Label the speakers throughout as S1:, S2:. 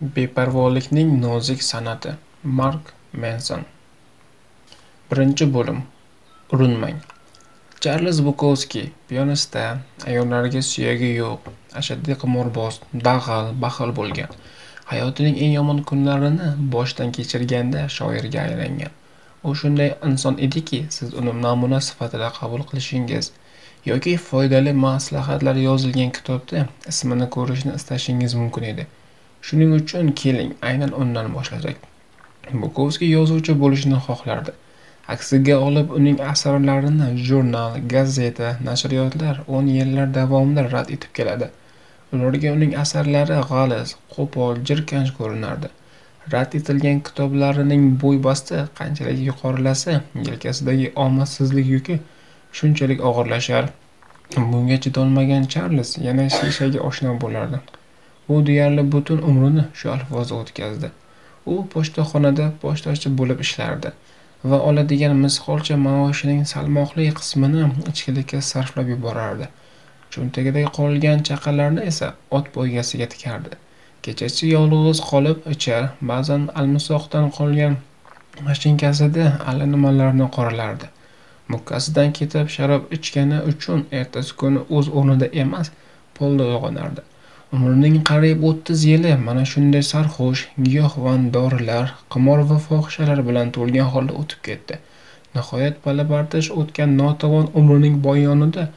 S1: Beparvolikning nozik san'ati. Mark Menson Birinchi bo'lim. Urinmang. Charlz Bukowski. Piyonista, ayollarga suyagi yo'q, ashaddiy qimorboz, dag'al, baxil bo'lgan. Hayotining eng yomon kunlarini boshdan kechirganda shoirga aylangan. U shunday inson ediki, siz uni namuna sifatida qabul qilishingiz yoki foydali maslahatlar yozilgan kitobda ismini ko'rishni istashingiz mumkin edi. Shuning uchun keling, aynan undan boshlasak. Bukovskiy yozuvchi bo'lishni xohlardi. Aksiga olib uning asarlarini jurnal, gazeta, nashriyotlar 10 yillar davomida rad etib keladi. Ularga uning asarlari g'aliz, qo'pol, jirkanch ko'rinardi. Rad etilgan kitoblarining bo'y-basti qanchalik yuqorilasa, yelkasidagi omadsizlik yuki shunchalik og'irlashar. Bunga chidolmagan Charlz yana shishaga oshno bo'lardi. U deyarli butun umrini shu alfozda o'tkazdi. U pochtaxonada pochtachi bo'lib ishlardi va oladigan misqolcha maoshining salmoqli qismini ichkilikka sarflab yuborardi. Cho'ntagidagi qolgan chaqalarni esa ot poygasiga tikardi. Kechasi yolg'iz qolib ichar, ba'zan almisoqdan qolgan mashinkasida allanimalarni qoralardi. Mukkasidan ketib sharob ichgani uchun ertasi kuni o'z o'rnida emas, polda uyg'onardi. Umrining qariyb o'ttiz yili mana shunday sarxush, giyohvand dorilar, qimor va fohishalar bilan to'lgan holda o'tib ketdi. Nihoyat pala-partish o'tgan notavon umrining boyonida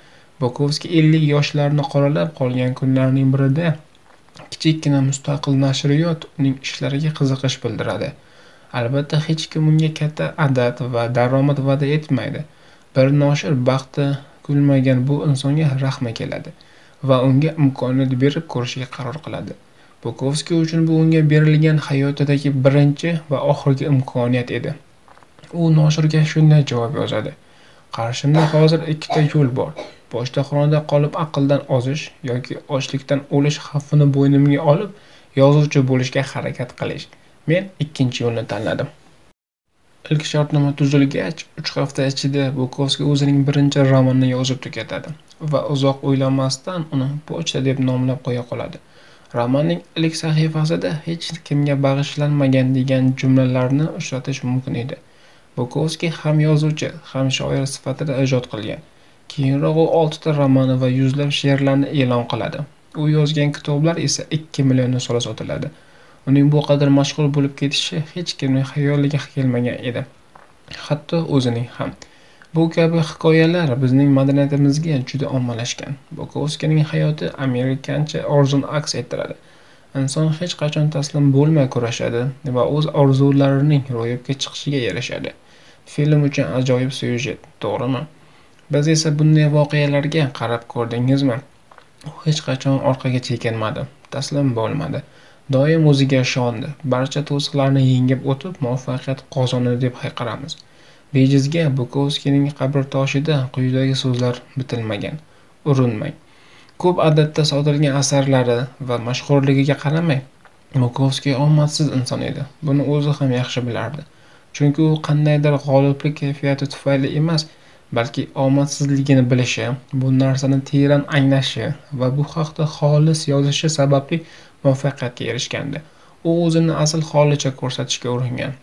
S1: Bokovskiy 50 yoshlarni qoralab qolgan kunlarning birida kichikkina mustaqil nashriyot uning ishlariga qiziqish bildiradi. Albatta hech kim unga katta adat va daromad va'da etmaydi. Bir noshir baxti kulmagan bu insonga rahmi keladi. Va unga imkoniyat berib ko'rishga qaror qiladi. Bukovskiy uchun bu unga berilgan hayotidagi birinchi va oxirgi imkoniyat edi. U noshirga shunday javob yozadi: Qarshimda hozir ikkita yo'l bor. Pochtaxonada qolib aqldan ozish yoki ochlikdan o'lish xavfini bo'ynimga olib yozuvchi bo'lishga harakat qilish. Men ikkinchi yo'lni tanladim. Ilk shartnoma tuzilgach, uch hafta ichida Bukovskiy o'zining birinchi romanini yozib tugatadi va uzoq o'ylamasdan uni "Pochta" deb nomlab qo'ya qoladi. Romanning ilk sahifasida hech kimga bag'ishlanmagan degan jumlalarni uchratish mumkin edi. Bukovskiy ham yozuvchi, ham shoir sifatida ijod qilgan. Keyinroq u oltita romani va yuzlab she'rlarni e'lon qiladi. U yozgan kitoblar esa 2 million nusxa sotiladi. Uning bu qadar mashg'ul bo'lib ketishi hech kimning xayoliga kelmagan edi, hatto o'zining ham. Bu kabi hikoyalar bizning madaniyatimizga juda ommalashgan. Bukovskiyning hayoti amerikancha orzuni aks ettiradi. Inson hech qachon taslim bo'lmay kurashadi va o'z orzularining ro'yobga chiqishiga erishadi. Film uchun ajoyib syujet, to'g'rimi? Biz esa bunday voqealarga qarab ko'rdingizmi? U hech qachon orqaga chekinmadi, taslim bo'lmadi. Doim o'ziga ishondi. Barcha to'siqlarni yengib o'tib, muvaffaqiyat qozonadi deb hayqiramiz. Bejizga Bukovskiyning qabrtoshida quyidagi so'zlar bitilmagan: Urinmang. Ko'p adadda sotilgan asarlari va mashhurligiga qaramay, Bukovskiy omadsiz inson edi. Buni o'zi ham yaxshi bilardi. Chunki u qandaydir g'oliblik kayfiyati tufayli emas, balki omadsizligini bilishi, bu narsani teran anglashi va bu haqda xolis yozishi sababli muvaffaqiyatga erishgandi. U o'zini asl holicha ko'rsatishga uringan.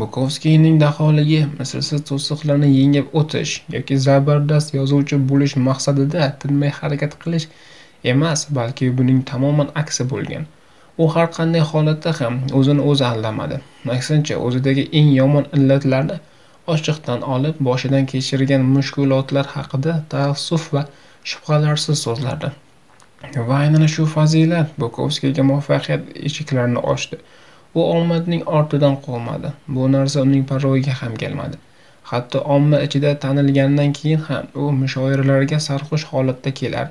S1: Bukovskiyning daholigi mislsiz to'siqlarni yengib o'tish yoki zabardast yozuvchi bo'lish maqsadida tinmay harakat qilish emas, balki buning tamoman aksi bo'lgan. U har qanday holatda ham o'zini o'zi aldamadi. Aksincha, o'zidagi eng yomon illatlarni ochiqdan olib, boshidan kechirgan mushkulotlar haqida taassuf va shubhalarsiz so'zlardi. Va aynan shu fazilat Bukovskiyga muvaffaqiyat eshiklarini ochdi. U omadning ortidan quvmadi. Bu narsa uning parvoyiga ham kelmadi. Hatto omma ichida tanilgandan keyin ham u mushoiralarga sarxush holatda kelar,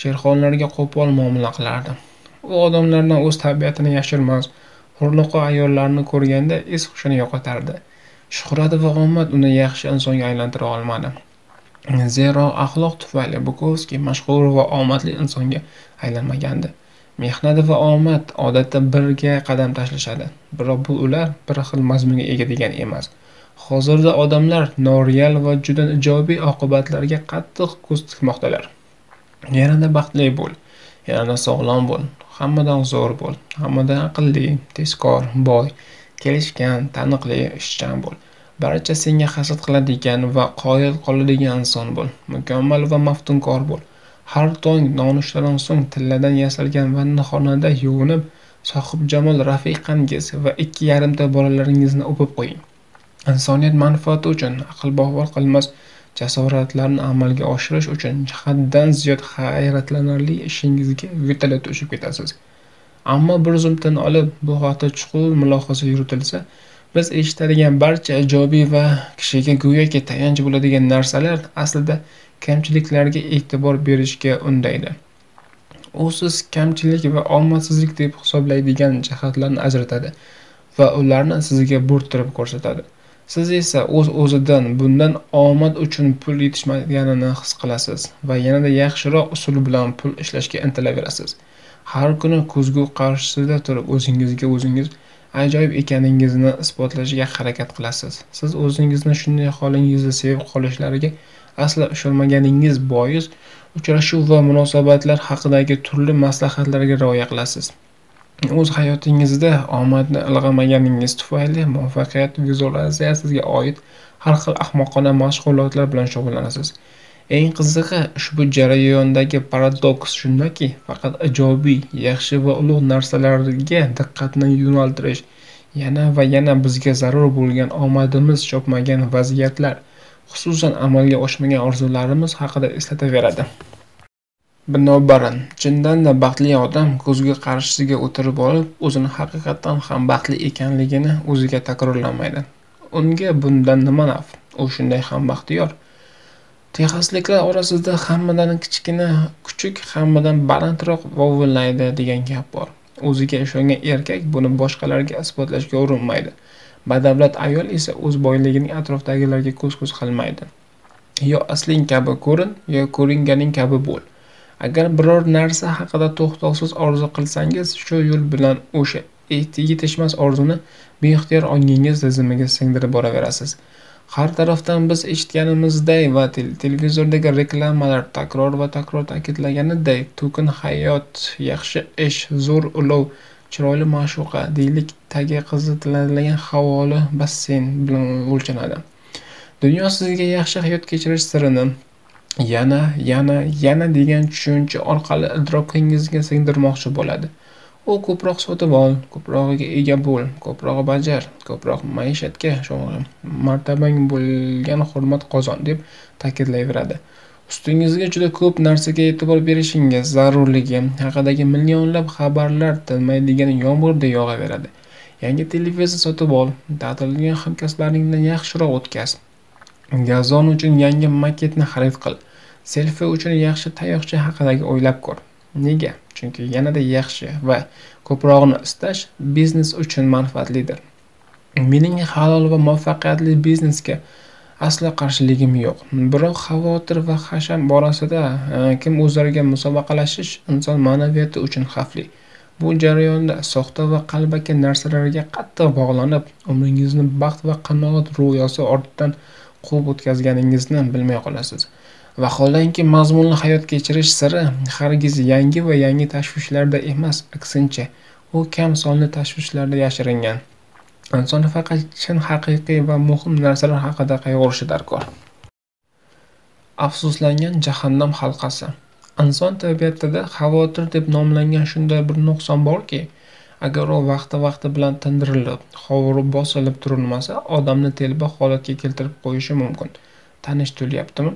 S1: sherxonlarga qo'pol muomala qilardi. U odamlardan o'z tabiatini yashirmas, hurliqo ayollarni ko'rganda es-hushini yo'qotardi. Shuhrat va omad uni yaxshi insonga aylantira olmadi. Zero axloq tufayli Bukovskiy mashhur va omadli insonga aylanmagandi. Mehnat va omad odatda birga qadam tashlashadi, biroq bu ular bir xil mazmunga ega degani emas. Hozirda odamlar noreal va juda ijobiy oqibatlarga qattiq ko'z tikmoqdalar. Yanada baxtli bo'l, yanada sog'lom bo'l, hammadan zo'r bo'l hammadan aqlli tezkor boy kelishgan taniqli ishchan bo'l barcha senga hasad qiladigan va qoyil qoladigan inson bo'l. Mukammal va maftunkor bo'l. Har tong nonushtadan so'ng tilladan yasalgan vannaxonada yuvinib sohibjamol rafiqangiz va ikki yarimta bolalaringizni o'pib qo'ying. Insoniyat manfaati uchun aql bovar qilmas jasoratlarni amalga oshirish uchun haddan ziyod hayratlanarli ishingizga vertolyotda uchib ketasiz. Ammo bir zum tin olib bu haqda chuqur mulohaza yuritilsa biz eshitadigan barcha ijobiy va kishiga go'yoki tayanch bo'ladigan narsalar aslida kamchiliklarga e'tibor berishga undaydi. U siz kamchilik va omadsizlik deb hisoblaydigan jihatlarni ajratadi va ularni sizga burttirib ko'rsatadi. Siz esa o'z uz o'zidan bundan omad uchun pul yetishmaganini his qilasiz va yanada yaxshiroq usul bilan pul ishlashga intilaverasiz. Har kuni ko'zgu qarshisida turib o'zingizga o'zingiz ajoyib ekaningizni isbotlashga harakat qilasiz. Siz o'zingizni shunday holingizda sevib qolishlariga aslo ishonmaganingiz bois uchrashuv va munosabatlar haqidagi turli maslahatlarga rioya qilasiz. O'z hayotingizda omadni ilg'amaganingiz tufayli muvaffaqiyat vizualizatsiyasiga oid har xil ahmoqona mashg'ulotlar bilan shug'ullanasiz. Eng qizig'i ushbu jarayondagi paradoks shundaki faqat ijobiy yaxshi va ulug' narsalarga diqqatni yo'naltirish yana va yana bizga zarur bo'lgan omadimiz chopmagan vaziyatlar xususan amalga oshmagan orzularimiz haqida eslataveradi. Binobarin chindan-da baxtli odam ko'zgu qarshisiga o'tirib olib o'zini haqiqatdan ham baxtli ekanligini o'ziga takrorlamaydi. Unga bundan nima naf? U shunday ham baxtiyor. Texasliklar orasida hammadan kichkina kuchuk hammadan balandroq vovullaydi degan gap bor. O'ziga ishongan erkak buni boshqalarga isbotlashga urinmaydi. Badavlat ayol esa o'z boyligining atrofdagilarga ko'z ko'z qilmaydi. Yo asling kabi ko'rin yo ko'ringaning kabi bo'l. Agar biror narsa haqida to'xtovsiz orzu qilsangiz shu yo'l bilan o'sha e, yetishmas orzuni beixtiyor ongingiz tizimiga singdirib boraverasiz. Har tarafdan biz eshitganimizday va televizordagi reklamalar takror va takror ta'kidlaganiday to'kin hayot yaxshi ish zo'r ulov chiroyli ma'shuqa deylik tagi qizitiladigan havoli basseyn bilan o'lchanadi. Dunyo sizga yaxshi hayot kechirish sirini yana yana yana degan tushuncha orqali idrokingizga singdirmoqchi bo'ladi. U ko'proq sotib ol ko'prog'iga ega bo'l ko'proq bajar ko'proq maishatga martabang bo'lgan hurmat qozon deb ta'kidlayveradi. Ustingizga juda ko'p narsaga e'tibor berishingiz zarurligi haqidagi millionlab xabarlar tinmaydigan yomg'irday yog'averadi. Yangi televizor sotib ol ta'tilga hamkasblaringdan yaxshiroq o'tkaz. Gazon uchun yangi maketni xarid qil. Selfi uchun yaxshi tayoqcha haqidagi o'ylab ko'r. Nega? Chunki yanada yaxshi va ko'prog'ini istash biznes uchun manfaatlidir. Mening halol va muvaffaqiyatli biznesga aslo qarshiligim yo'q. Biroq xavotir va hasham borasida e, kim o'zlariga musobaqalashish inson ma'naviyati uchun xavfli. Bu jarayonda soxta va qalbaki narsalarga qattiq bog'lanib umringizni baxt va qanoat ro'yosi ortidan quvib o'tkazganingizni bilmay qolasiz. Vaholanki mazmunli hayot kechirish siri hargiz yangi va yangi tashvishlarda emas aksincha u kam sonli tashvishlarda yashiringan. Inson faqat chin haqiqiy va muhim narsalar haqida qayg'urishi darkor. Afsuslangan jahannam halqasi. Inson tabiatida xavotir deb nomlangan shunday bir nuqson borki agar u vaqti vaqti bilan tindirilib hovurib bosilib turilmasa odamni telba holatga keltirib qo'yishi mumkin. Tanish tuyulyaptimi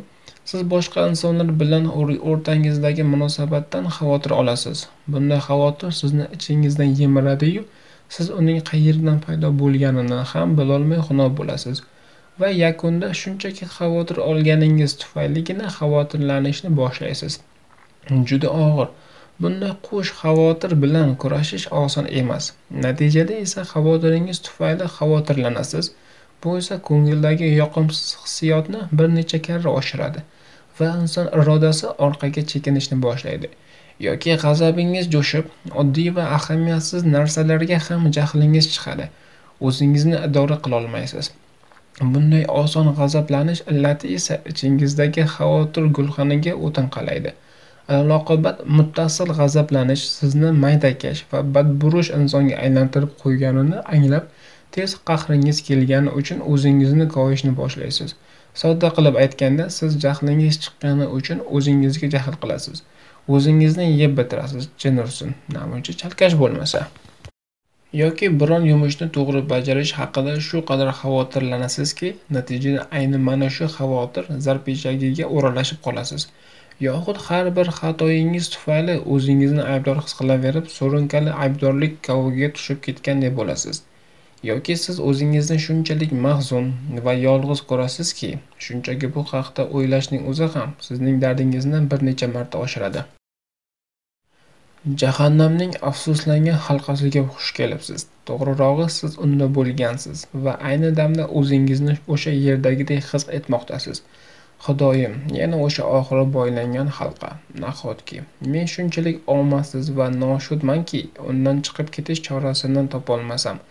S1: siz boshqa insonlar bilan o'rtangizdagi munosabatdan xavotir olasiz. Bunday xavotir sizni ichingizdan yemiradiyu siz uning qayerdan paydo bo'lganini ham bilolmay xunob bo'lasiz. Va yakunda shunchaki xavotir olganingiz tufayligina xavotirlanishni boshlaysiz. Juda og'ir. Bunday qo'sh xavotir bilan kurashish oson emas. Natijada esa xavotiringiz tufayli xavotirlanasiz. Bu esa ko'ngildagi yoqimsiz hissiyotni bir necha karra oshiradi. Va inson irodasi orqaga chekinishni boshlaydi. Yoki g'azabingiz jo'shib oddiy va ahamiyatsiz narsalarga ham jahlingiz chiqadi. O'zingizni idora qilolmaysiz bunday oson g'azablanish illati esa ichingizdagi xavotir gulxaniga o'tin qalaydi. Alaloqibat muttasil g'azablanish sizni maydakash va badburush insonga aylantirib qo'yganini anglab tez qahringiz kelgani uchun o'zingizni koyishni boshlaysiz. Sodda qilib aytganda siz jahlingiz chiqqani uchun o'zingizga jahl qilasiz. O'zingizni yeb bitirasiz jin ursin. Namuncha chalkash bo'lmasa. Yoki biron yumushni to'g'ri bajarish haqida shu qadar xavotirlanasizki natijada ayni mana shu xavotir zarpechagiga o'ralashib qolasiz. Yoxud har bir xatoyingiz tufayli o'zingizni aybdor his qilaverib surunkali aybdorlik koviga tushib ketganday bo'lasiz. Yoki siz o'zingizni shunchalik mahzun va yolg'iz ko'rasizki shunchaki bu haqda o'ylashning o'zi ham sizning dardingizni bir necha marta oshiradi. Jahannamning afsuslangan halqasiga xush kelibsiz. To'g'rirog'i siz unda bo'lgansiz va ayni damda o'zingizni o'sha yerdagidek his etmoqdasiz. Xudoyim yana o'sha oxiri boylangan halqa. Nahotki men shunchalik omadsiz va noshudmanki undan chiqib ketish chorasini topolmasam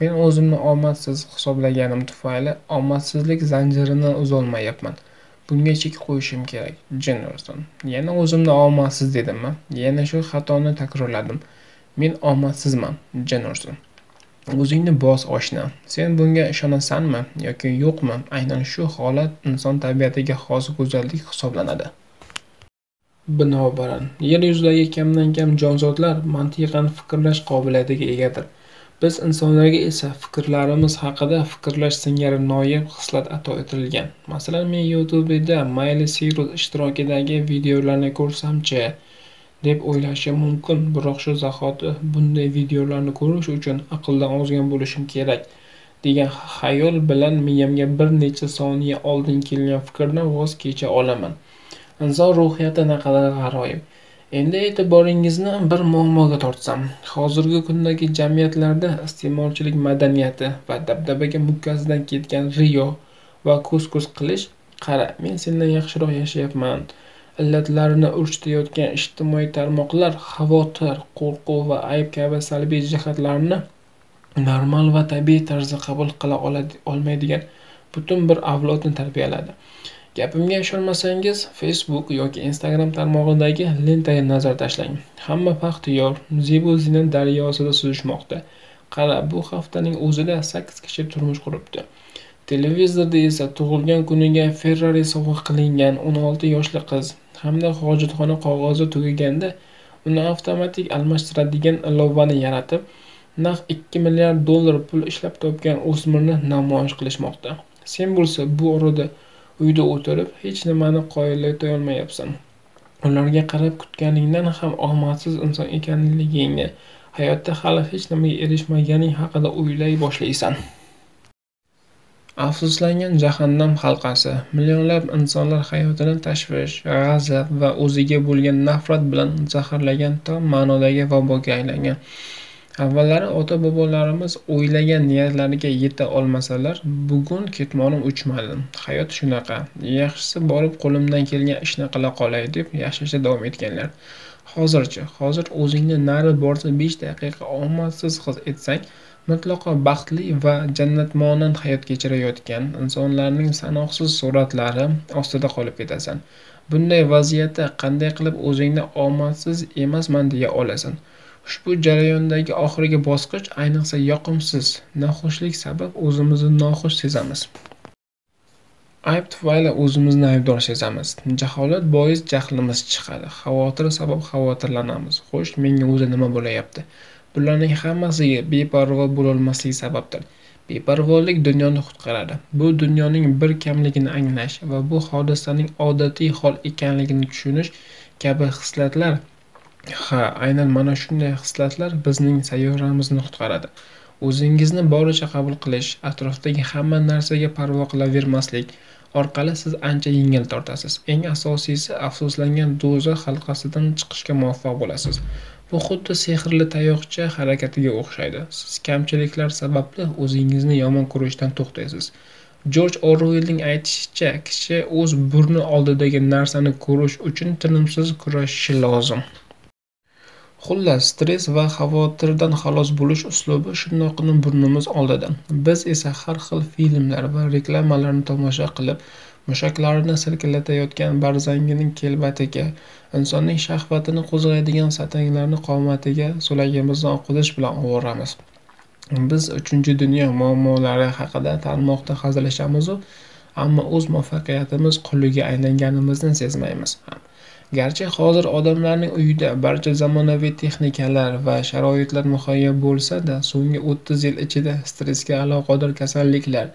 S1: men o'zimni omadsiz hisoblaganim tufayli omadsizlik zanjirini uzolmayapman. Bunga chek qo'yishim kerak jin yana o'zimni omadsiz dedimmi? Yana shu xatoni takrorladim. Men omadsizman jin o'zingni bos oshna sen bunga ishonasanmi yoki yo'qmi? Aynan shu holat inson tabiatiga xos go'zallik hisoblanadi. Binobarin yer yuzidagi kamdan kam jonzotlar mantiqan fikrlash qobiliyatiga egadir. Biz insonlarga esa fikrlarimiz haqida fikrlash singari noyob xislat ato etilgan. Masalan men youtubeda mayli sirus ishtirokidagi videolarni ko'rsamchi deb o'ylashi mumkin. Biroq shu zahoti bunday videolarni ko'rish uchun aqldan ozgan bo'lishim kerak degan xayol bilan miyamga bir necha soniya oldin kelgan fikrdan voz kecha olaman. Inson ruhiyati naqadar g'aroyib. Endi e'tiboringizni bir muammoga tortsam hozirgi kundagi jamiyatlarda iste'molchilik madaniyati va dabdabaga mukkasidan ketgan riyo va ko'z ko'z qilish qara men sendan yaxshiroq yashayapman. Illatlarini urchitayotgan ijtimoiy tarmoqlar xavotir qo'rquv va ayb kabi salbiy jihatlarni normal va tabiiy tarzda qabul qila olmaydigan butun bir avlodni tarbiyaladi. Gapimga ishonmasangiz facebook yoki instagram tarmog'idagi lentaga nazar tashlang. Hamma baxtiyor zebu ziynat daryosida suzishmoqda. Qara bu haftaning o'zida sakkiz kishi turmush quribdi. Televizorda esa tug'ilgan kuniga ferrari sovg'a qilingan o'n olti yoshli qiz hamda hojatxona qog'ozi tugaganda uni avtomatik almashtiradigan ilovani yaratib naq ikki milliard dollar pul ishlab topgan o'smirni namoyish qilishmoqda. Sen bo'lsa bu orada uyda o'tirib hech nimani qoyillatolmayapsan ularga qarab kutganingdan ham omadsiz inson ekanligingni hayotda hali hech nimaga erishmaganing haqida o'ylay boshlaysan. Afsuslangan jahannam halqasi. Millionlab insonlar hayotini tashvish g'azab va o'ziga bo'lgan nafrat bilan zaharlagan tom ma'nodagi vaboga aylangan. Avvallari ota bobolarimiz o'ylagan niyatlariga yeta olmasalar bugun ketmonim uchmadim hayot shunaqa. Yaxshisi borib qo'limdan kelgan ishni qila qolay deb yashashda davom etganlar. Hozirchi hozir o'zingni nari borsa besh daqiqa omadsiz his etsang mutlaqo baxtli va jannatmonand hayot kechirayotgan insonlarning sanoqsiz suratlari ostida qolib ketasan. Bunday vaziyatda qanday qilib o'zingni omadsiz emasman deya olasan. Ushbu jarayondagi oxirgi bosqich ayniqsa yoqimsiz noxushlik sabab o'zimizni noxush sezamiz. Ayb tufayli o'zimizni aybdor sezamiz. Jaholat bois jahlimiz chiqadi. Xavotir sabab xavotirlanamiz. Xo'sh menga o'zi nima bo'layapti? Bularning hammasiga beparvo bo'lolmaslik sababdir. Beparvolik dunyoni qutqaradi. Bu dunyoning bir kamligini anglash va bu hodisaning odatiy hol ekanligini tushunish kabi xislatlar ha aynan mana shunday xislatlar bizning sayyoramizni qutqaradi. O'zingizni boricha qabul qilish atrofdagi hamma narsaga parvo qilavermaslik orqali siz ancha yengil tortasiz. Eng asosiysi afsuslangan do'zax halqasidan chiqishga muvaffaq bo'lasiz. Bu xuddi sehrli tayoqcha harakatiga o'xshaydi. Siz kamchiliklar sababli o'zingizni yomon ko'rishdan to'xtaysiz. Jorj orvelning aytishicha kishi o'z burni oldidagi narsani ko'rish uchun tinimsiz kurashishi lozim. Xullas stress va xavotirdan xalos bo'lish uslubi shundoqqina burnimiz oldida biz esa har xil filmlar va reklamalarni tomosha qilib mushaklarini silkinlatayotgan barzangining kelbatiga insonning shahvatini qo'zg'aydigan satanglarni qomatiga so'lagimizni oqizish bilan ovoramiz. Biz uchinchi dunyo muammolari haqida tarmoqda hazillashamizu ammo o'z muvaffaqiyatimiz quliga aylanganimizni sezmaymiz. ham garchi hozir odamlarning uyida barcha zamonaviy texnikalar va sharoitlar muhayyo bo'lsa-da, so'nggi o'ttiz yil ichida stressga aloqador kasalliklar,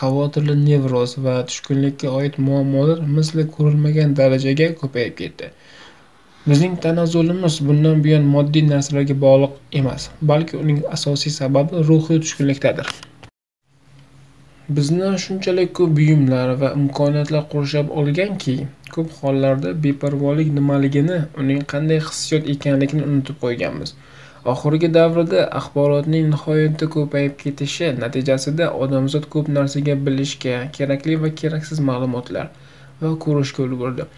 S1: xavotirli nevroz va tushkunlikka oid muammolar misli ko'rilmagan darajaga ko'payib ketdi. Bizning tanazzulimiz bundan buyon moddiy narsalarga bog'liq emas, balki uning asosiy sababi ruhiy tushkunlikdadir. Bizni shunchalik ko'p buyumlar va imkoniyatlar qurshab olganki, ko'p hollarda beparvolik nimaligini, uning qanday hissiyot ekanligini unutib qo'yganmiz. Oxirgi davrda axborotning nihoyatda ko'payib ketishi natijasida odamzod ko'p narsaga bilishga, kerakli va keraksiz ma'lumotlar va ko'rishga ulgurdi.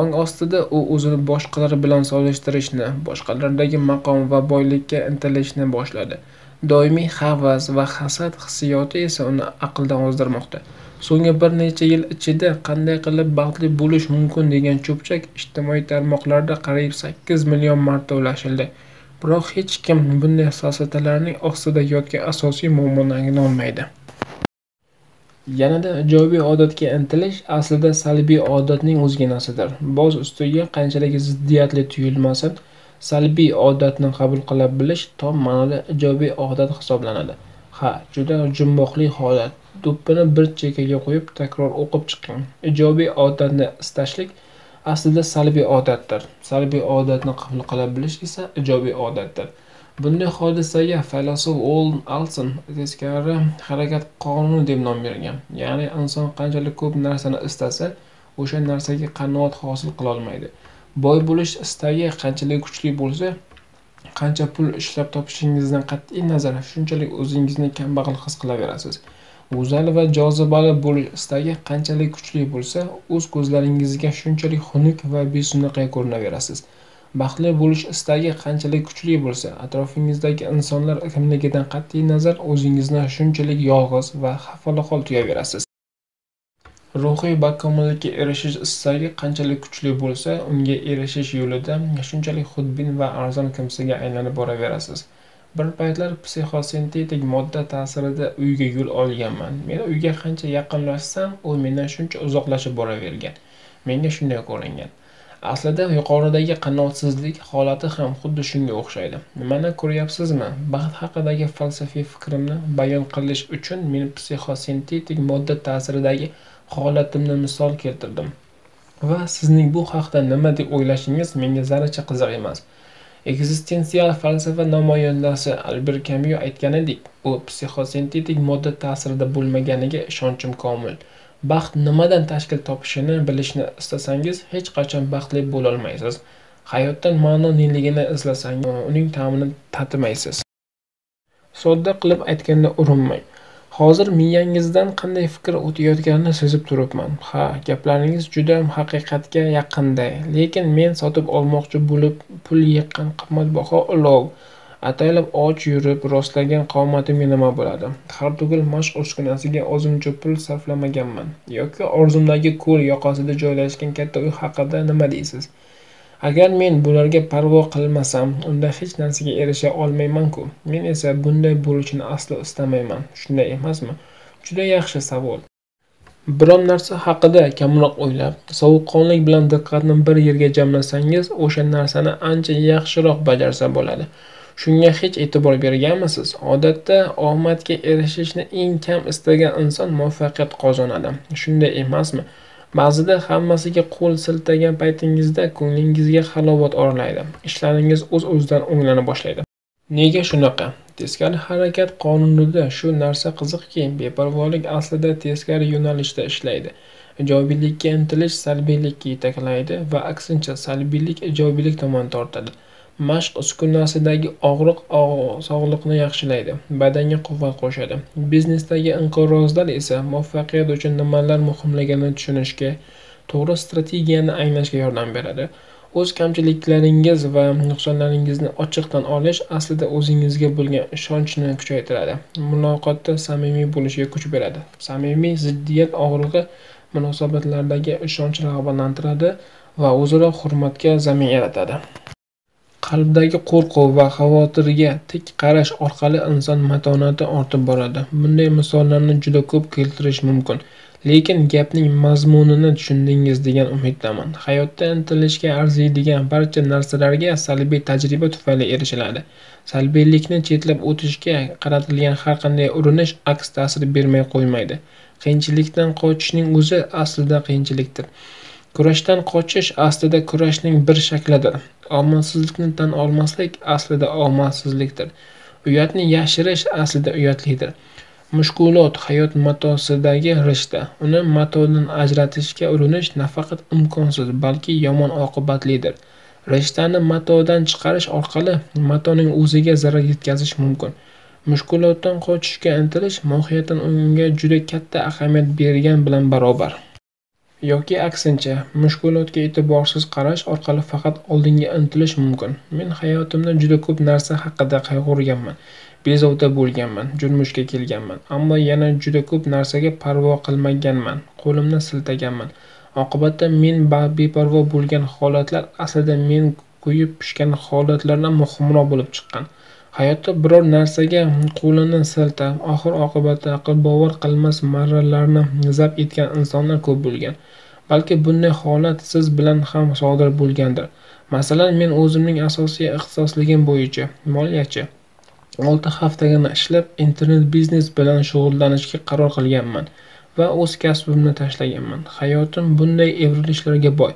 S1: Ong ostida u o'zini boshqalar bilan solishtirishni, boshqalardagi maqom va boylikka intilishni boshladi. Doimiy havas va hasad hissiyoti esa uni aqldan ozdirmoqda. So'nggi bir necha yil ichida qanday qilib baxtli bo'lish mumkin degan cho'pchak ijtimoiy tarmoqlarda qariyb sakkiz million marta ulashildi. Biroq hech kim bunday siyosatlarning ostida yotgan asosiy muammoni anglolmaydi. Yanada ijobiy odatga intilish aslida salbiy odatning o'zginasidir. Boz ustiga qanchalik ziddiyatli tuyulmasin, salbiy odatni qabul qila bilish tom ma'noda ijobiy odat hisoblanadi. Ha juda jumboqli holat. Do'ppini bir chekkaga qo'yib takror o'qib chiqing. Ijobiy odatni istashlik aslida salbiy odatdir. Salbiy odatni qabul qila bilish esa ijobiy odatdir. Bunday hodisaga faylasuf oll alson teskari harakat qonuni deb nom bergan. Ya'ni inson qanchalik ko'p narsani istasa o'sha narsaga qanoat hosil qilolmaydi. Boy bo'lish istagi qanchalik kuchli bo'lsa qancha pul ishlab topishingizdan qat'iy nazar shunchalik o'zingizni kambag'al his qilaverasiz. Go'zal va jozibali bo'lish istagi qanchalik kuchli bo'lsa o'z ko'zlaringizga shunchalik xunuk va besunuqay ko'rinaverasiz. Baxtli bo'lish istagi qanchalik kuchli bo'lsa atrofingizdagi insonlar kimligidan qat'iy nazar o'zingizni shunchalik yolg'iz va xafalahol tuyaverasiz ruhiy bakomillikka erishish istagi qanchalik kuchli bo'lsa unga erishish yo'lida shunchalik xudbin va arzon kimsaga aylanib boraverasiz. Bir paytlar psixosintetik modda ta'sirida uyga yo'l olganman. Men uyga qancha yaqinlashsam u mendan shuncha uzoqlashib boravergan. Menga shunday ko'ringan. Aslida yuqoridagi qanoatsizlik holati ham xuddi shunga o'xshaydi. Mana ko'ryapsizmi? Baxt haqidagi falsafiy fikrimni bayon qilish uchun men psixosintetik modda ta'siridagi holatimni misol keltirdim. Va sizning bu haqda nima deb o'ylashingiz menga zarracha qiziq emas. Ekzistensial falsafa namoyandasi alber kamyu aytganidek u psixosintetik modda ta'sirida bo'lmaganiga ishonchim komil. Baxt nimadan tashkil topishini bilishni istasangiz hech qachon baxtli bo'lolmaysiz. Hayotdan ma'no neligini izlasangiz uning ta'mini tatimaysiz sodda qilib aytganda urinmang. Hozir miyangizdan qanday fikr o'tayotganini sezib turibman. Ha gaplaringiz juda haqiqatga yaqinday lekin men sotib olmoqchi bo'lib pul yiqqan qimmatbaho ulov. Ataylab och yurib rostlagan qomatimga nima bo'ladi? Har tugul mashq uskunasiga o'zimcha pul sarflamaganman. Yoki orzumdagi ko'l yoqasida joylashgan katta uy haqida nima deysiz? Agar men bularga parvo qilmasam unda hech narsaga erisha olmayman-ku. Men esa bunday bo'lishini aslo istamayman. Shunday emasmi? Juda yaxshi savol. Biron narsa haqida kamroq o'ylab sovuqqonlik bilan diqqatni bir yerga jamlasangiz o'sha narsani ancha yaxshiroq bajarsa bo'ladi. Shunga hech e'tibor berganmisiz? Odatda omadga erishishni eng kam istagan inson muvaffaqiyat qozonadi. Shunday emasmi? Ba'zida hammasiga qo'l siltagan paytingizda ko'nglingizga halovat oralaydi ishlaringiz o'z o'zidan o'nglana boshlaydi. Nega shunaqa? Teskari harakat qonunida shu narsa qiziqki beparvolik aslida teskari yo'nalishda ishlaydi. Ijobiylikka intilish salbiylikka yetaklaydi va aksincha salbiylik ijobiylik tomon tortadi mashq uskunasidagi og'riq sog'liqni yaxshilaydi badanga quvvat qo'shadi. Biznesdagi inqirozlar esa muvaffaqiyat uchun nimalar muhimligini tushunishga to'g'ri strategiyani anglashga yordam beradi. O'z kamchiliklaringiz va nuqsonlaringizni ochiq tan olish aslida o'zingizga bo'lgan ishonchni kuchaytiradi. Muloqotda samimiy bo'lishga kuch beradi. Samimiy ziddiyat og'rig'i munosabatlardagi ishonch rag'batlantiradi va o'zaro hurmatga zamin yaratadi. Qalbdagi qo'rquv va xavotirga tik qarash orqali inson matonati ortib boradi. Bunday misollarni juda ko'p keltirish mumkin. Lekin gapning mazmunini tushundingiz degan umiddaman. Hayotda intilishga arziydigan barcha narsalarga salbiy tajriba tufayli erishiladi. Salbiylikni chetlab o'tishga qaratilgan har qanday urinish aks ta'sir bermay qo'ymaydi. Qiyinchilikdan qochishning o'zi aslida qiyinchilikdir. Kurashdan qochish aslida kurashning bir shaklidir omadsizlikni tan olmaslik aslida omadsizlikdir. Uyatni yashirish aslida uyatlidir. Mushkulot hayot matosidagi rishta. Uni matodan ajratishga urinish nafaqat imkonsiz balki yomon oqibatlidir. Rishtani matodan chiqarish orqali matoning o'ziga zarar yetkazish mumkin. Mushkulotdan qochishga intilish mohiyatan unga juda katta ahamiyat bergan bilan barobar. Yoki aksincha mushkulotga e'tiborsiz qarash orqali faqat oldinga intilish mumkin. Men hayotimda juda ko'p narsa haqida qayg'urganman. Bezovta bo'lganman jurmushga kelganman. Ammo yana juda ko'p narsaga parvo qilmaganman qo'limni siltaganman. Oqibatda men beparvo bo'lgan holatlar aslida men kuyib pishgan holatlardan muhimroq bo'lib chiqqan. Hayotda biror narsaga qo'lini siltab oxir oqibatda aql bovar qilmas marralarni zabt etgan insonlar ko'p bo'lgan. Balki bunday holat siz bilan ham sodir bo'lgandir. Masalan men o'zimning asosiy ixtisosligim bo'yicha moliyachi olti haftagina ishlab internet biznes bilan shug'ullanishga qaror qilganman va o'z kasbimni tashlaganman. Hayotim bunday evrilishlarga boy.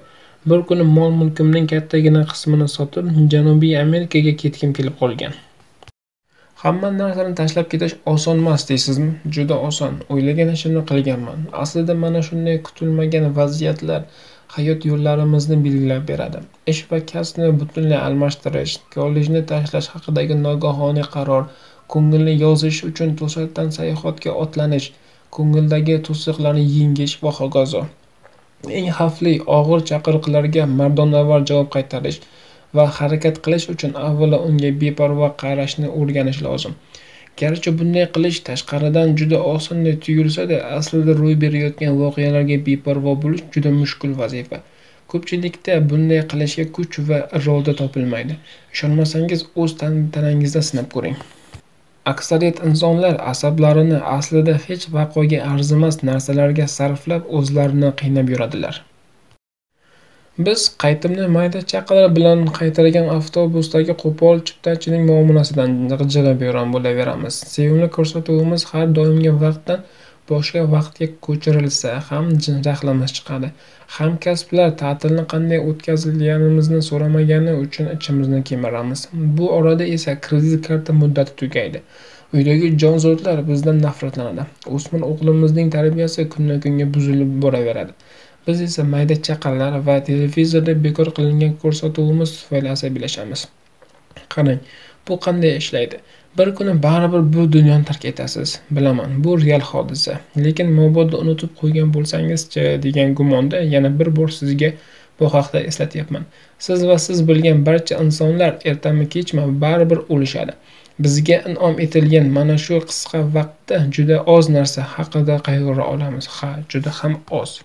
S1: Bir kuni mol mulkimning kattagina qismini sotib janubiy amerikaga ketgim kelib qolgan. Hamma narsani tashlab ketish osonmas deysizmi? Juda oson. O'ylagan ishimni qilganman. Aslida mana shunday kutilmagan vaziyatlar hayot yo'llarimizni belgilab beradi. Ish va kasbni butunlay almashtirish kollejni tashlash haqidagi nogahoniy qaror ko'ngilni yozish uchun to'satdan sayohatga otlanish ko'ngildagi to'siqlarni yengish va hokazo. Eng xavfli og'ir chaqiriqlarga mardonavar javob qaytarish va harakat qilish uchun avvalo unga beparvo qarashni o'rganish lozim garchi bunday qilish tashqaridan juda osondek tuyulsa-da, aslida ro'y berayotgan voqealarga beparvo bo'lish juda mushkul vazifa. Ko'pchilikda bunday qilishga kuch va iroda topilmaydi. Ishonmasangiz, o'z tanangizda sinab ko'ring. Aksariyat insonlar asablarini aslida hech vaqoga arzimas narsalarga sarflab o'zlarini qiynab yuradilar. Biz qaytimni mayda-chaqalar bilan qaytargan avtobusdagi qo'pol chiptachining muomalasidan g'ijirab-bayron bo'laveramiz. Sevimli ko'rsatuvimiz har doimgi vaqtdan boshqa vaqtga ko'chirilsa ham jahlimiz chiqadi. Hamkasblar ta'tilni qanday o'tkazilganimizni so'ramagani uchun ichimizni kemiramiz. Bu orada esa kredit karta muddati tugaydi. Uydagi jonzotlar bizdan nafratlanadi. O'smir o'g'limizning tarbiyasi kundan-kunga buzilib boraveradi. Biz esa mayda-chaqalar va televizorda bekor qilingan ko'rsatuvimiz tufayli asabiylashamiz. Qarang, bu qanday ishlaydi? Bir kuni baribir bu dunyoni tark etasiz. Bilaman, bu real hodisa. Lekin mabodo unutib qo'ygan bo'lsangiz-chi degan gumonda yana bir bor sizga bu haqda eslatyapman. Siz va siz bilgan barcha insonlar ertami-kechmi baribir o'lishadi. Bizga in'om etilgan mana shu qisqa vaqtda juda oz narsa haqida qayg'ura olamiz. Ha, juda ham oz.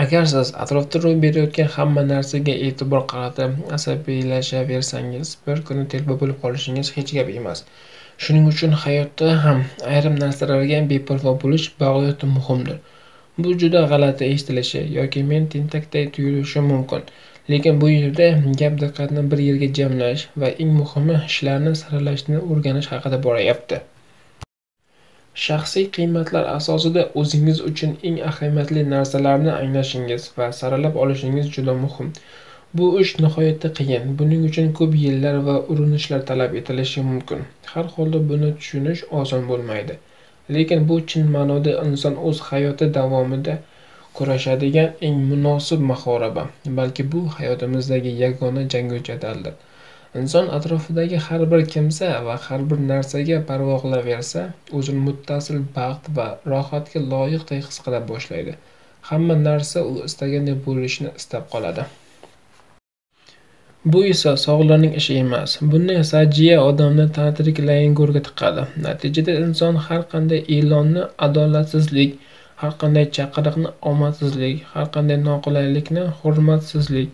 S1: Agar siz atrofda ro'y berayotgan hamma narsaga e'tibor qaratib, asabiylashaversangiz, bir kuni telba bo'lib qolishingiz hech gap emas. Shuning uchun hayotda ham ayrim narsalarga beparvo bo'lish bag'oyatda muhimdir. Bu juda g'alati eshitilishi yoki men tentakday tuyulishi mumkin. Lekin bu yerda gap diqqatni bir yerga jamlash va eng muhimi ishlarni saralashni o'rganish haqida boryapti. Shaxsiy qiymatlar asosida o'zingiz uchun eng ahamiyatli narsalarni anglashingiz va saralab olishingiz juda muhim. Bu ish nihoyatda qiyin, buning uchun ko'p yillar va urinishlar talab etilishi mumkin. Har holda buni tushunish oson bo'lmaydi. Lekin bu chin ma'noda inson o'z hayoti davomida kurashadigan eng munosib mahoraba, balki bu hayotimizdagi yagona jangu jadaldir. Inson atrofidagi har bir kimsa va har bir narsaga parvo qilaversa, o'zini muttasil baxt va rohatga loyiqdek his qila boshlaydi. Hamma narsa u istaganday bo'lishini istab qoladi. Bu esa sog'larning ishi emas. Bunday sajiya odamni ta'tiriklayingurga tiqadi. Natijada inson har qanday e'lonni adolatsizlik, har qanday chaqiriqni omadsizlik har qanday noqulaylikni hurmatsizlik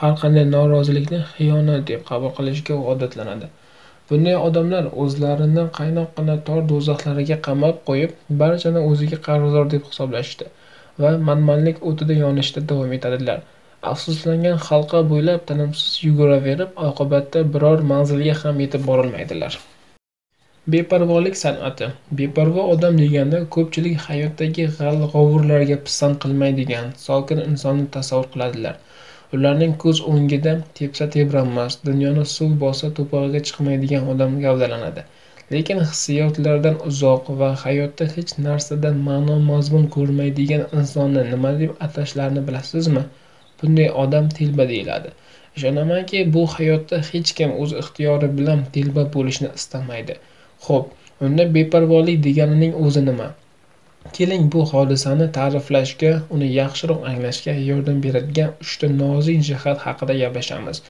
S1: har qanday norozilikni xiyonat deb qabul qilishga odatlanadi. Bunday odamlar o'zlarini qaynoqqina tor do'zaxlariga qamab qo'yib barchani o'ziga qarzdor deb hisoblashdi va manmanlik o'tida yonishda davom etadilar. Afsuslangan halqa bo'ylab tinimsiz yuguraverib oqibatda biror manzilga ham yetib borolmaydilar beparvolik san'ati. Beparvo odam deganda ko'pchilik hayotdagi g'al g'ovurlarga pisand qilmaydigan sokin insonni tasavvur qiladilar. Ularning ko'z o'ngida tepsa tebranmas dunyoni suv bossa to'pog'iga chiqmaydigan odam gavdalanadi lekin hissiyotlardan uzoq va hayotda hech narsadan ma'no mazmun ko'rmaydigan insonni nima deb atashlarini bilasizmi? Bunday odam telba deyiladi. Ishonamanki bu hayotda hech kim o'z ixtiyori bilan telba bo'lishni istamaydi. Xo'p, unda beparvolik deganining o'zi nima? Keling bu hodisani ta'riflashga, uni yaxshiroq anglashga yordam beradigan uchta nozik jihat haqida gaplashamiz.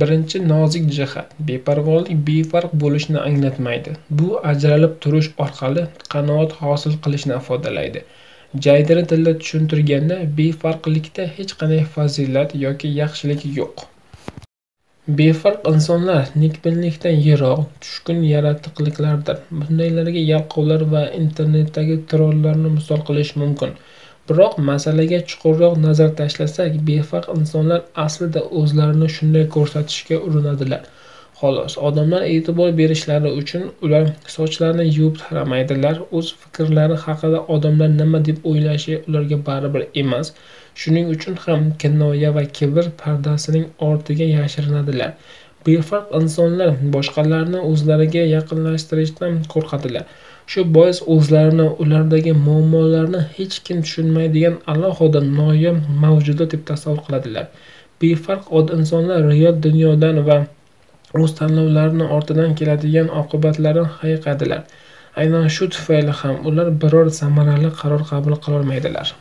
S1: Birinchi nozik jihat beparvolik befarq bo'lishni anglatmaydi. Bu ajralib turish orqali qanoat hosil qilishni ifodalaydi. Jaydari tilda tushuntirganda, befarqlikda hech qanday fazilat yoki yaxshilik yo'q. Befarq insonlar nekbinlikdan yiroq, tushkun yaratiqliklardir. Bundaylarga yalqovlar va internetdagi trollarni misol qilish mumkin. Biroq masalaga chuqurroq nazar tashlasak, befarq insonlar aslida o'zlarini shunday ko'rsatishga urinadilar. Xolos, odamlar e'tibor berishlari uchun ular sochlarini yuvib taramaydilar. O'z fikrlari haqida odamlar nima deb o'ylashi ularga baribir emas. Shuning uchun ham kinoya va kibr pardasining ortiga yashirinadilar. Befarq insonlar boshqalarni o'zlariga yaqinlashtirishdan qo'rqadilar. Shu bois o'zlarini ulardagi muammolarni hech kim tushunmaydigan alohida noyob mavjudot deb tasavvur qiladilar. Befarq od insonlar real dunyodan va o'z tanlovlarini ortidan keladigan oqibatlardan hayiqadilar. Aynan shu tufayli ham ular biror samarali qaror qabul qilolmaydilar.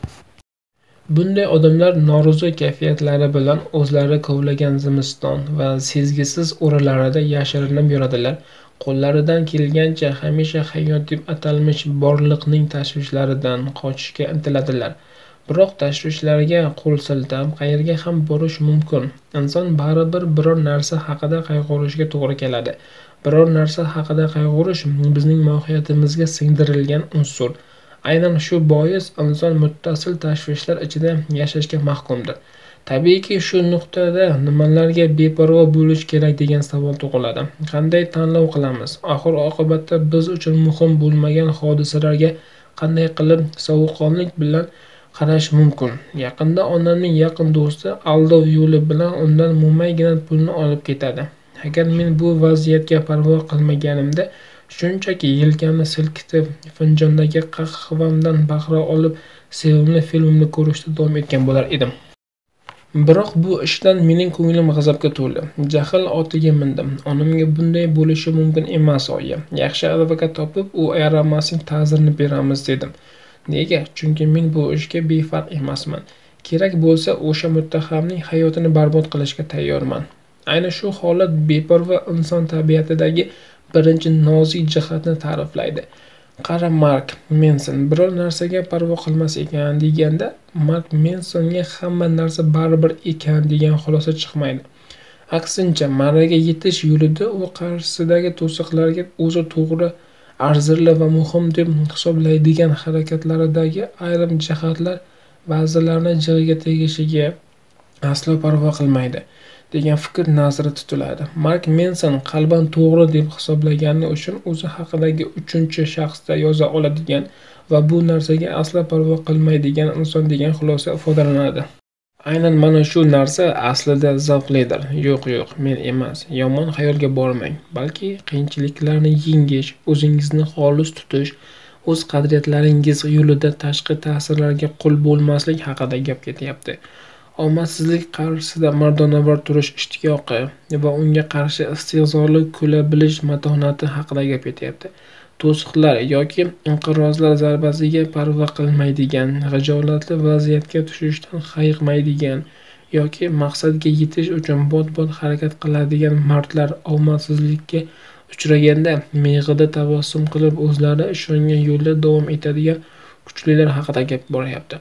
S1: Bunday odamlar norozi kayfiyatlari bilan o'zlari kovlagan zimiston va sezgisiz o'ralarida yashirinib yuradilar. Qo'llaridan kelgancha hamisha hayot deb atalmish borliqning tashvishlaridan qochishga intiladilar. Biroq tashvishlarga qo'l siltab, qayerga ham borish mumkin. Inson baribir biror narsa haqida qayg'urishga to'g'ri keladi. Biror narsa haqida qayg'urish bizning mohiyatimizga singdirilgan unsur. Aynan shu bois inson muttasil tashvishlar ichida yashashga mahkumdir. Tabiiyki, shu nuqtada nimalarga beparvo bo'lish kerak degan savol tug'iladi. Qanday tanlov qilamiz? Oxir-oqibatda biz uchun muhim bo'lmagan hodisalarga qanday qilib sovuqqonlik bilan qarash mumkin? Yaqinda onamning yaqin do'sti aldov yo'li bilan undan mo'maygina pulni olib ketadi. Agar men bu vaziyatga parvo qilmaganimda shunchaki yelkamni silkitib finjondagi qahvamdan bahra olib sevimli filmimni ko'rishda davom etgan bo'lar edim. Biroq bu ishdan mening ko'nglim g'azabga to'ldi. Jahl otiga mindim. Onamga bunday bo'lishi mumkin emas oyi. Yaxshi advokat topib u yaramasning ta'zirini beramiz dedim. Nega? Chunki men bu ishga befarq emasman. Kerak bo'lsa o'sha muttahamning hayotini barbod qilishga tayyorman. Ayni shu holat beparvo inson tabiatidagi birinchi nozik jihatni ta'riflaydi. Qara mark menson biror narsaga parvo qilmas ekan deganda mark mensonga hamma narsa baribir ekan degan xulosa chiqmaydi. Aksincha marraga yetish yo'lida u qarshisidagi to'siqlarga o'zi to'g'ri arzirli va muhim deb hisoblaydigan harakatlaridagi ayrim jihatlar ba'zilarni jig'iga tegishiga aslo parvo qilmaydi. Degan fikr nazarda tutiladi. Mark menson qalban to'g'ri deb hisoblagani uchun o'zi haqidagi uchinchi shaxsda yoza oladigan va bu narsaga aslo parvo qilmaydigan inson degan xulosa ifodalanadi. Aynan mana shu narsa aslida zavqlidir. Yo'q yo'q men emas. Yomon xayolga bormang balki qiyinchiliklarni yengish o'zingizni xolis tutish o'z qadriyatlaringiz yo'lida tashqi ta'sirlarga qul bo'lmaslik haqida gap ketyapti. Omadsizlik qarshisida mardonavor turish ishtiyoqi va unga qarshi istehzoli kula bilish matonati haqida gap ketyapti to'siqlar yoki inqirozlar zarbasiga parvo qilmaydigan g'ijolatli vaziyatga tushishdan hayiqmaydigan yoki maqsadga yetish uchun bot bot harakat qiladigan mardlar omadsizlikka uchraganda miyig'ida tabassum qilib o'zlari ishongan yo'lda davom etadigan kuchlilar haqida gap boryapti.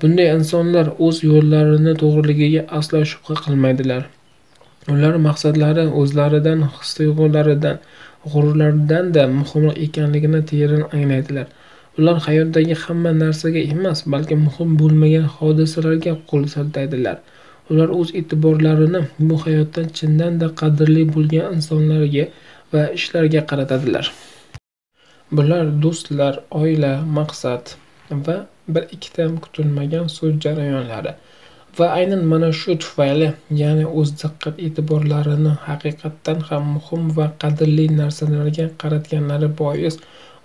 S1: Bunday insonlar o'z yo'llarini to'g'riligiga aslo shubha qilmaydilar. Ular maqsadlari o'zlaridan his tuyg'ularidan g'ururlaridanda muhimroq ekanligini terin anglaydilar. Ular hayotdagi hamma narsaga emas balki muhim bo'lmagan hodisalarga qo'l siltaydilar. Ular o'z e'tiborlarini bu hayotda chindan-da qadrli bo'lgan insonlarga va ishlarga qaratadilar. Bular do'stlar oila maqsad va bir ikkita kutilmagan so'z jarayonlari. Va aynan mana shu tufayli ya'ni o'z diqqat e'tiborlarini haqiqatdan ham muhim va qadrli narsalarga qaratganlari bois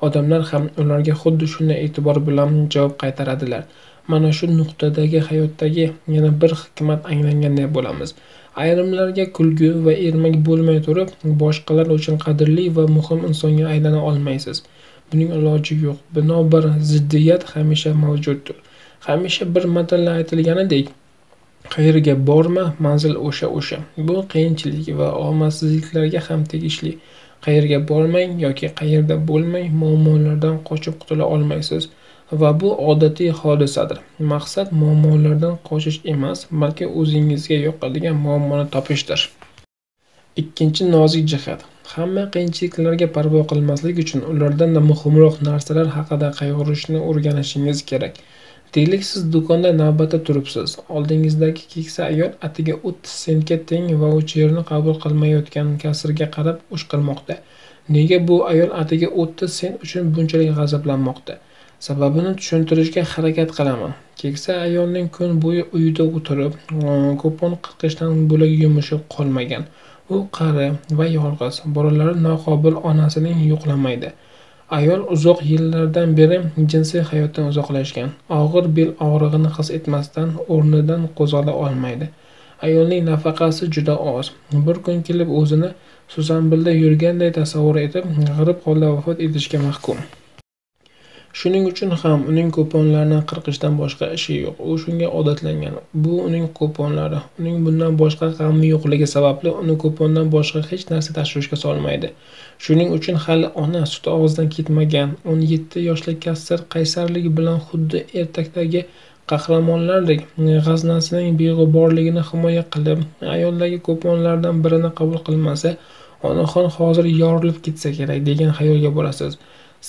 S1: odamlar ham ularga xuddi shunday e'tibor bilan javob qaytaradilar. Mana shu nuqtadagi hayotdagi yana bir hikmat anglanganday bo'lamiz. Ayrimlarga kulgi va ermak bo'lmay turib boshqalar uchun qadrli va muhim insonga aylana olmaysiz. Buning iloji yo'q. Bino bir ziddiyat hamisha mavjuddir. Hamisha bir matalda aytilganidek qayerga borma manzil o'sha o'sha. Bu qiyinchilik va omadsizliklarga ham tegishli. Qayerga bormang yoki qayerda bo'lmang muammolardan qochib qutula olmaysiz va bu odatiy hodisadir. Maqsad muammolardan qochish emas balki o'zingizga yoqadigan muammoni topishdir. Ikkinchi nozik jihat hamma qiyinchiliklarga parvo qilmaslik uchun ulardan muhimroq narsalar haqida qayg'urishni o'rganishingiz kerak. Deylik siz do'konda navbatda turibsiz. Oldingizdagi keksa ayol atigi o'ttiz sentga teng vaucherni qabul qilmayotgan kassirga qarab o'shqirmoqda nega bu ayol atigi o'ttiz sent uchun bunchalik g'azablanmoqda? Sababini tushuntirishga harakat qilaman. Keksa ayolning kun bo'yi uyida o'tirib kupon qirqishdan bo'lak yumushi qolmagan. U qari va yolg'iz bolalari noqobil onasini yo'qlamaydi ayol uzoq yillardan beri jinsiy hayotdan uzoqlashgan og'ir bel og'rig'ini his etmasdan o'rnidan qo'zg'ala olmaydi. Ayolning nafaqasi juda oz. Bir kun kelib o'zini susanbilda yurganday tasavvur etib g'irib holda vafot etishga mahkum. Shuning uchun ham uning kuponlarni qirqishdan boshqa ishi yo'q. U shunga odatlangan. Bu uning kuponlari. Uning bundan boshqa g'ami yo'qligi sababli uni kupondan boshqa hech narsa tashvishga solmaydi. Shuning uchun hali ona suti og'zidan ketmagan o'n yetti yoshli kassir qaysarligi bilan xuddi ertakdagi qahramonlardek g'aznasining beg'uborligini himoya qilib ayoldagi kuponlardan birini qabul qilmasa onaxon hozir yorilib ketsa kerak degan xayolga borasiz.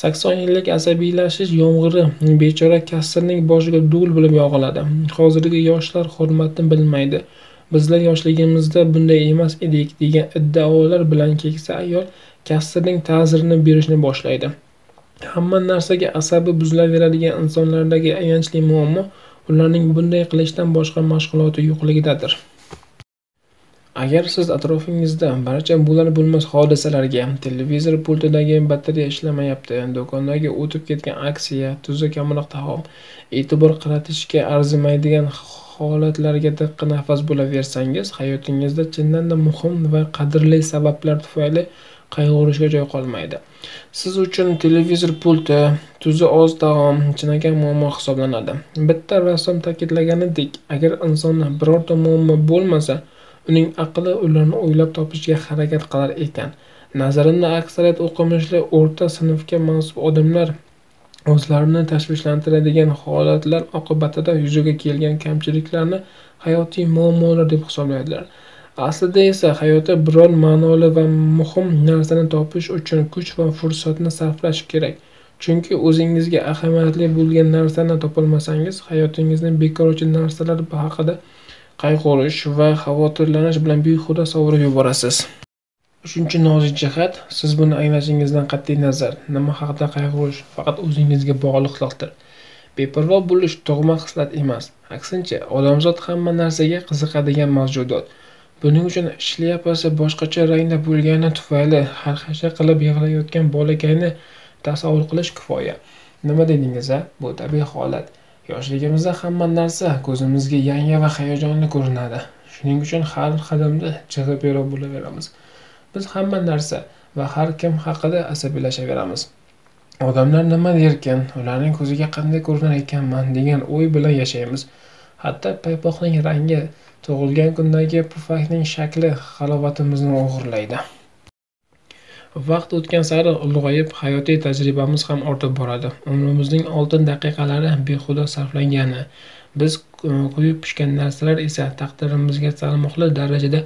S1: Sakson yillik asabiylashish yomg'iri bechora kassirning boshiga dul bo'lib yog'iladi. Hozirgi yoshlar hurmatni bilmaydi. Bizlar yoshligimizda bunday emas edik degan iddaolar bilan keksa ayol kassirning ta'zirini berishni boshlaydi. Hamma narsaga asabi buzilaveradigan insonlardagi ayanchli muammo ularning bunday qilishdan boshqa mashg'uloti yo'qligidadir. Agar siz atrofingizda barcha bo'lar bo'lmas hodisalarga televizor pultidagi batareya ishlamayapti do'kondagi o'tib ketgan aksiya tuzi kamroq taom e'tibor qaratishga arzimaydigan holatlarga diqqi nafas bo'laversangiz hayotingizda chindan muhim va qadrli sabablar tufayli qayg'urishga joy qolmaydi. Siz uchun televizor pulti tuzi oz taom chinakam muammo hisoblanadi. Bitta rassom ta'kidlaganidek agar insonda birorta muammo bo'lmasa uning aqli ularni o'ylab topishga harakat qilar ekan. Nazarimda aksariyat o'qimishli o'rta sinfga mansub odamlar o'zlarini tashvishlantiradigan holatlar oqibatida yuzaga kelgan kamchiliklarni hayotiy muammolar deb hisoblaydilar. Aslida esa hayotda biror ma'noli va muhim narsani topish uchun kuch va fursatni sarflash kerak. Chunki o'zingizga ahamiyatli bo'lgan narsani topolmasangiz hayotingizni bekorchi narsalar haqida qayg'urish va xavotirlanish bilan behuda sovurib yuborasiz. Uchinchi nozik jihat siz buni anglashingizdan qat'iy nazar. Nima haqida qayg'urish faqat o'zingizga bog'liqlikdir. beparvo bo'lish tug'ma xislat emas. Aksincha odamzod hamma narsaga qiziqadigan mavjudot. Buning uchun shlyapasi boshqacha rangda bo'lgani tufayli xarxasha qilib yig'layotgan bolakayni tasavvur qilish kifoya. Nima dedingiz a bu tabiiy holat. Yoshligimizda hamma narsa ko'zimizga yangi va hayajonli ko'rinadi. Shuning uchun har qadamda jig'ibero bo'laveramiz. Biz hamma narsa va har kim haqida asabiylashaveramiz odamlar nima derkin ularning ko'ziga qanday ko'rinar ekanman degan o'y bilan yashaymiz. Hatto paypoqning rangi tug'ilgan kundagi pufakning shakli halovatimizni o'g'irlaydi. Vaqt o'tgan sari ulg'ayib hayotiy tajribamiz ham ortib boradi. Umrimizning oltin daqiqalari behuda sarflangani. Biz e, quyib pishgan narsalar esa taqdirimizga salmoqli darajada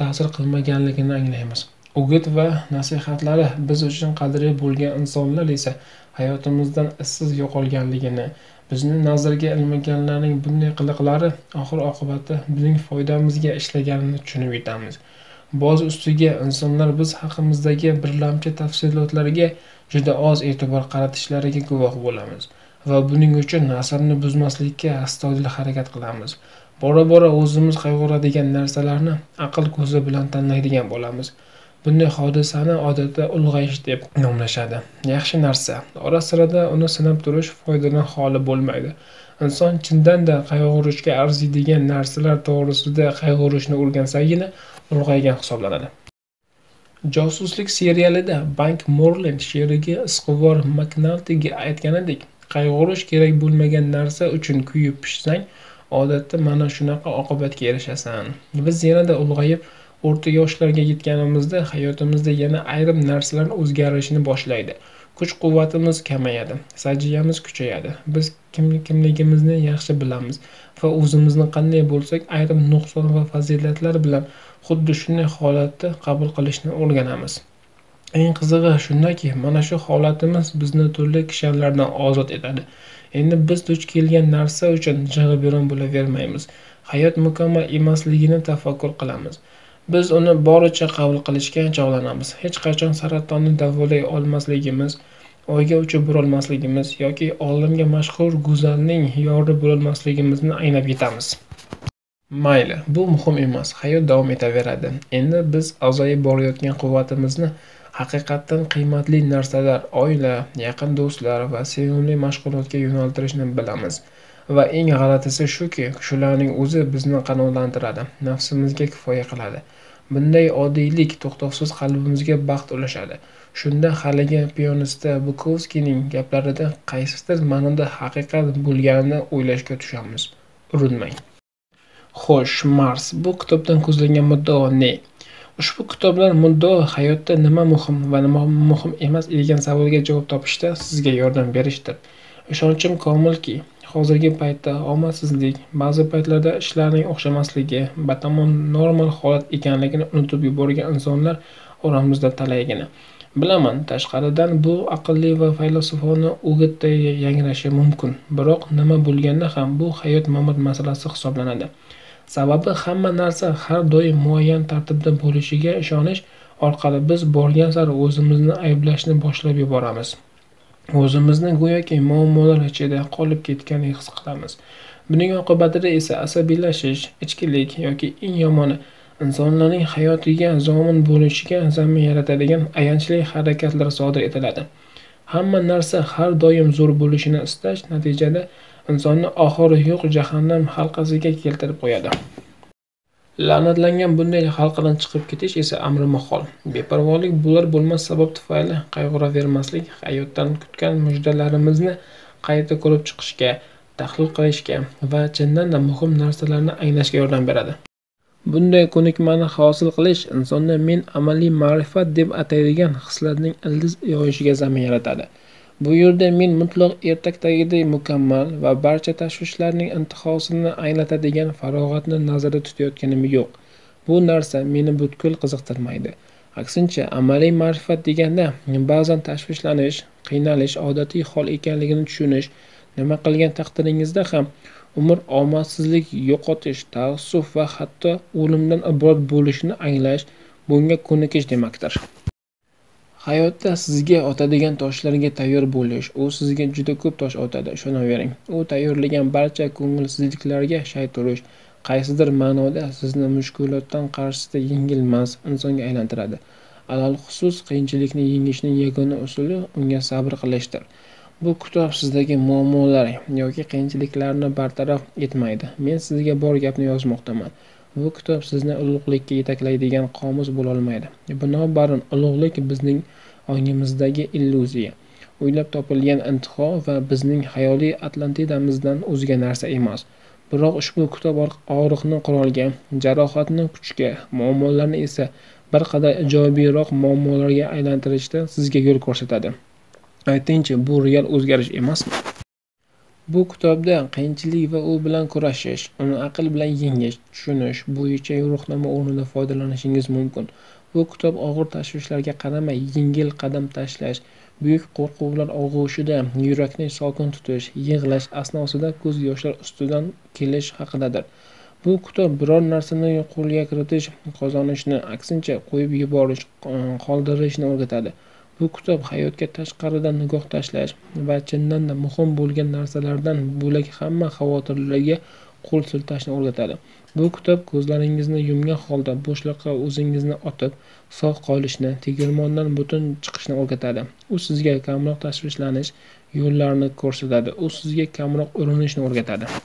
S1: ta'sir qilmaganligini anglaymiz. O'git va nasihatlari biz uchun qadrli bo'lgan insonlar esa hayotimizdan izsiz yo'qolganligini bizni nazarga ilmaganlarning bunday qiliqlari oxir oqibatda bizning foydamizga ishlaganini tushunib yetamiz. Boz ustiga insonlar biz haqimizdagi birlamchi tafsilotlarga juda oz e'tibor qaratishlariga guvoh bo'lamiz va buning uchun asarni buzmaslikka astoydil harakat qilamiz. Bora bora o'zimiz qayg'uradigan narsalarni aql ko'zi bilan tanlaydigan bo'lamiz. Bunday hodisani odatda ulg'ayish deb nomlashadi. Yaxshi narsa. Ora sirada uni sinab turish foydadan xoli bo'lmaydi. Inson chindan-da qayg'urishga arziydigan narsalar to'g'risida qayg'urishni o'rgansagina ulg'aygan hisoblanadi. Josuslik serialida bank morland sherigi isqivor maknaltiga aytganidek qayg'urish kerak bo'lmagan narsa uchun kuyib pishsang odatda mana shunaqa oqibatga erishasan. Biz yanada ulg'ayib o'rta yoshlarga yetganimizda hayotimizda yana ayrim narsalar o'zgarishni boshlaydi. Kuch quvvatimiz kamayadi sajiyamiz kuchayadi. Biz kimligimizni yaxshi bilamiz va o'zimizni qanday bo'lsak ayrim nuqson va fazilatlar bilan xuddi shunday holatda qabul qilishni o'rganamiz. Eng qizig'i shundaki mana shu holatimiz bizni turli kishanlardan ozod etadi. Endi biz duch kelgan narsa uchun jig'i bo'lavermaymiz. Hayot mukammal emasligini tafakkur qilamiz. Biz uni boricha qabul qilishga chog'lanamiz. Hech qachon saratonni davolay olmasligimiz oyga uchib borolmasligimiz yoki olamga mashhur go'zalning yori bo'lolmasligimizni anglab yetamiz. Mayli. Bu muhim emas hayot davom etaveradi. Endi biz ozayib borayotgan quvvatimizni haqiqatdan qiymatli narsalar oila yaqin do'stlar va sevimli mashg'ulotga yo'naltirishni bilamiz. Va eng g'alatisi shuki shularning o'zi bizni qanoatlantiradi nafsimizga kifoya qiladi. Bunday oddiylik to'xtovsiz qalbimizga baxt ulashadi. Shunda haligi piyonista bukovskiyning gaplarida qaysidir ma'noda haqiqat bo'lganini o'ylashga tushamiz. Urinmang. Xo'sh mars bu kitobdan ko'zlangan muddao ne? Ushbu kitoblar muddao hayotda nima muhim va nima muhim emas degan savolga javob topishda sizga yordam berishdir. Ishonchim komilki hozirgi paytda omadsizlik ba'zi paytlarda ishlarning o'xshamasligi batamom normal holat ekanligini unutib yuborgan insonlar oramizda talaygina. Bilaman tashqaridan bu aqlli va faylasufona o'gitday yangrashi mumkin biroq nima bo'lganda ham bu hayot mamot masalasi hisoblanadi. Sababi hamma narsa har doim muayyan tartibda bo'lishiga ishonish orqali biz borgan sari o'zimizni ayblashni boshlab yuboramiz. O'zimizni go'yoki muammolar ichida qolib ketgandek his qilamiz. Buning oqibatida esa asabiylashish ichkilik yoki eng yomoni insonlarning hayotiga zomin bo'lishiga zamin yaratadigan ayanchli harakatlar sodir etiladi. Hamma narsa har doim zo'r bo'lishini istash natijada insonni oxiri yo'q jahannam halqasiga keltirib qo'yadi. La'natlangan bunday halqadan chiqib ketish esa amri mahol beparvolik bo'lar bo'lmas sabab tufayli qayg'uravermaslik hayotdan kutgan mujdalarimizni qayta ko'rib chiqishga tahlil qilishga va chindan muhim narsalarni anglashga yordam beradi. Bunday ko'nikmani hosil qilish insonda men amaliy ma'rifat deb ataydigan hislatning ildiz yoyishiga zamin yaratadi. Bu yerda men mutlaq ertakdagiday mukammal va barcha tashvishlarning intihosini anglatadigan farog'atni nazarda tutayotganim yo'q. Bu narsa meni butkul qiziqtirmaydi. Aksincha amaliy ma'rifat deganda ba'zan tashvishlanish qiynalish odatiy hol ekanligini tushunish nima qilgan taqdiringizda ham umr omadsizlik yo'qotish taassuf va hatto o'limdan iborat bo'lishini anglash bunga ko'nikish demakdir. Hayotda sizga otadigan toshlarga tayyor bo'lish u sizga juda ko'p tosh otadi ishonavering u tayyorlagan barcha ko'ngilsizliklarga shay turish qaysidir ma'noda sizni mushkulotdan qarshisida yengilmas insonga aylantiradi. Alalxusus qiyinchilikni yengishning yagona usuli unga sabr qilishdir. Bu kitob sizdagi muammolar yoki qiyinchiliklarni bartaraf etmaydi. Men sizga bor gapni yozmoqdaman. Bu kitob sizni ulug'likka yetaklaydigan qomus bo'lolmaydi. Binobarin ulug'lik bizning ongimizdagi illyuziya o'ylab topilgan intiho va bizning xayoliy atlantidamizdan o'zga narsa emas. Biroq ushbu kitob og'riqni qurolga jarohatni kuchga muammolarni esa bir qadar ijobiyroq muammolarga aylantirishda sizga yo'l ko'rsatadi. Aytingchi bu real o'zgarish emasmi? Bu kitobda qiyinchilik va u bilan kurashish uni aql bilan yengish tushunish bo'yicha yo'riqnoma o'rnida foydalanishingiz mumkin. Bu kitob og'ir tashvishlarga qaramay yengil qadam tashlash buyuk qo'rquvlar og'ushida yurakni sokin tutish yig'lash asnosida ko'z yoshlar ustidan kelish haqidadir. Bu kitob biror narsani qo'lga kiritish qozonishni aksincha qo'yib yuborish qoldirishni o'rgatadi. Bu kitob hayotga tashqaridan nigoh tashlash va chindan muhim bo'lgan narsalardan bo'lak hamma xavotirlarga qo'l siltashni o'rgatadi. Bu kitob ko'zlaringizni yumgan holda bo'shliqqa o'zingizni otib sog' qolishni tegirmondan butun chiqishni o'rgatadi. U sizga kamroq tashvishlanish yo'llarini ko'rsatadi. U sizga kamroq urinishni o'rgatadi.